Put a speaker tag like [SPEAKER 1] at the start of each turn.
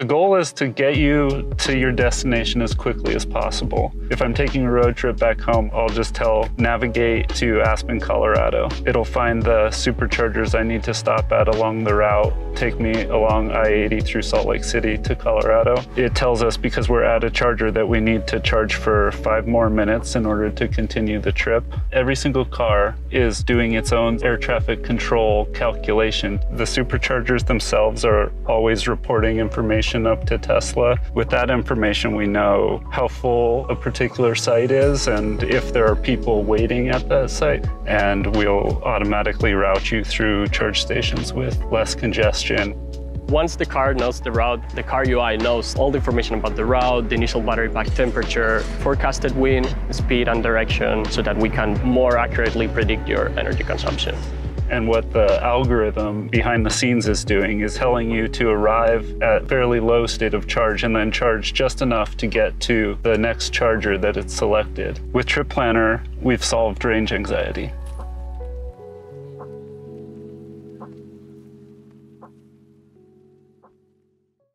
[SPEAKER 1] The goal is to get you to your destination as quickly as possible. If I'm taking a road trip back home, I'll just tell navigate to Aspen, Colorado. It'll find the superchargers I need to stop at along the route, take me along I-80 through Salt Lake City to Colorado. It tells us because we're at a charger that we need to charge for five more minutes in order to continue the trip. Every single car is doing its own air traffic control calculation. The superchargers themselves are always reporting information information up to Tesla. With that information, we know how full a particular site is and if there are people waiting at that site. And we'll automatically route you through charge stations with less congestion.
[SPEAKER 2] Once the car knows the route, the car UI knows all the information about the route, the initial battery pack temperature, forecasted wind, speed and direction, so that we can more accurately predict your energy consumption.
[SPEAKER 1] And what the algorithm behind the scenes is doing is telling you to arrive at fairly low state of charge and then charge just enough to get to the next charger that it's selected. With Trip Planner, we've solved range anxiety.